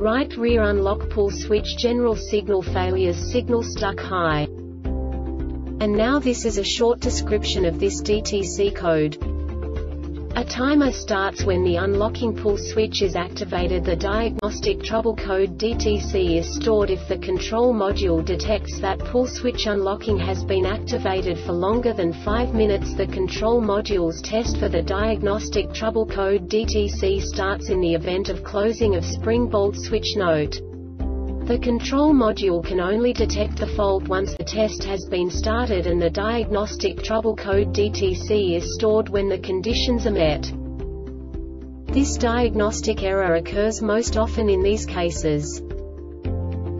Right rear unlock pull switch general signal failures signal stuck high. And now this is a short description of this DTC code. A timer starts when the unlocking pull switch is activated. The diagnostic trouble code DTC is stored if the control module detects that pull switch unlocking has been activated for longer than 5 minutes. The control module's test for the diagnostic trouble code DTC starts in the event of closing of spring bolt switch note. The control module can only detect the fault once the test has been started and the diagnostic trouble code DTC is stored when the conditions are met. This diagnostic error occurs most often in these cases.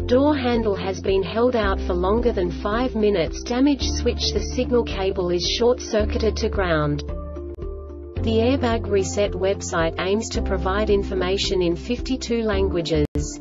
Door handle has been held out for longer than 5 minutes damage switch the signal cable is short-circuited to ground. The Airbag Reset website aims to provide information in 52 languages.